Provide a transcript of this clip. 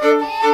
Música